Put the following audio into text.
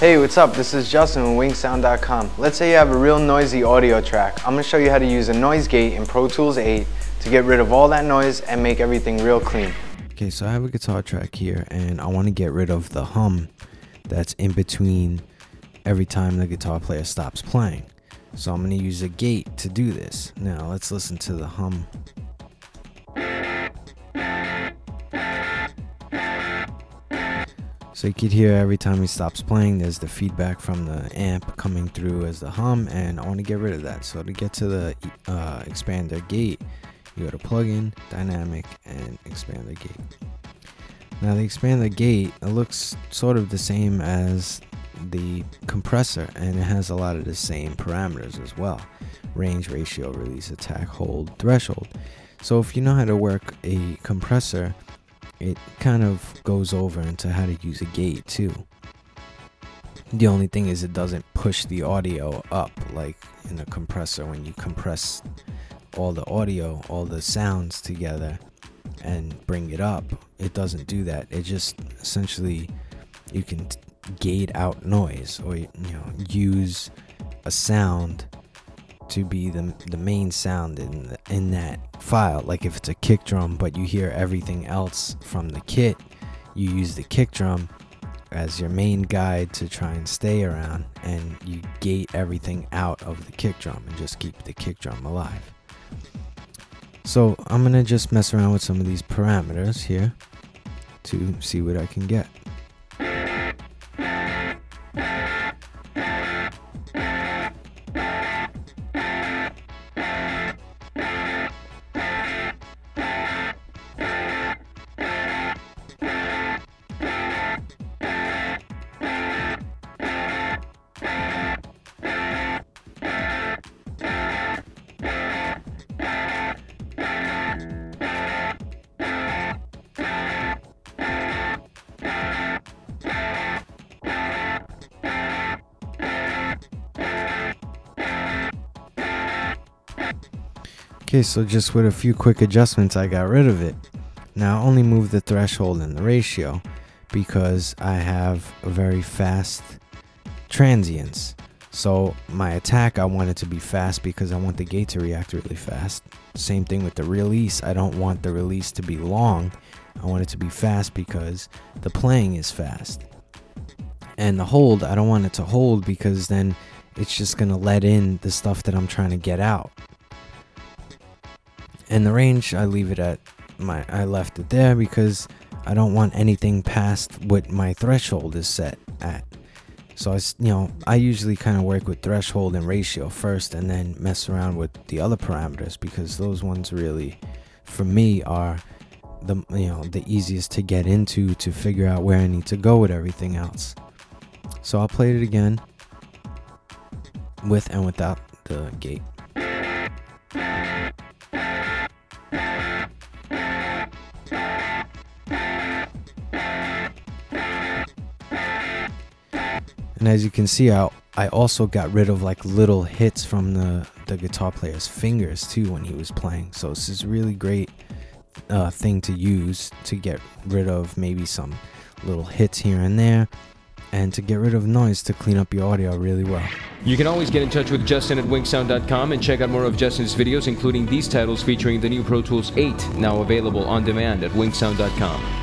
Hey, what's up? This is Justin with winksound.com. Let's say you have a real noisy audio track. I'm to show you how to use a noise gate in Pro Tools 8 to get rid of all that noise and make everything real clean. Okay, so I have a guitar track here and I want to get rid of the hum that's in between every time the guitar player stops playing. So I'm to use a gate to do this. Now let's listen to the hum So you could hear every time he stops playing, there's the feedback from the amp coming through as the hum, and I want to get rid of that. So to get to the uh, expander gate, you go to plugin, dynamic, and expander gate. Now the expander gate, it looks sort of the same as the compressor, and it has a lot of the same parameters as well. Range, ratio, release, attack, hold, threshold. So if you know how to work a compressor, it kind of goes over into how to use a gate too. The only thing is it doesn't push the audio up like in a compressor when you compress all the audio, all the sounds together and bring it up. It doesn't do that. It just essentially you can gate out noise or you know use a sound to be the, the main sound in in that file. Like if it's a kick drum but you hear everything else from the kit you use the kick drum as your main guide to try and stay around and you gate everything out of the kick drum and just keep the kick drum alive. So I'm gonna just mess around with some of these parameters here to see what I can get Okay, so just with a few quick adjustments, I got rid of it. Now I only move the threshold and the ratio because I have a very fast transients. So my attack, I want it to be fast because I want the gate to react really fast. Same thing with the release. I don't want the release to be long. I want it to be fast because the playing is fast. And the hold, I don't want it to hold because then it's just going to let in the stuff that I'm trying to get out. And the range, I leave it at my, I left it there because I don't want anything past what my threshold is set at. So I, you know, I usually kind of work with threshold and ratio first, and then mess around with the other parameters because those ones really, for me, are the you know the easiest to get into to figure out where I need to go with everything else. So I'll play it again with and without the gate. And as you can see, I, I also got rid of like little hits from the, the guitar player's fingers too when he was playing. So this is a really great uh, thing to use to get rid of maybe some little hits here and there and to get rid of noise to clean up your audio really well. You can always get in touch with Justin at winksound.com and check out more of Justin's videos, including these titles featuring the new Pro Tools 8, now available on demand at winksound.com.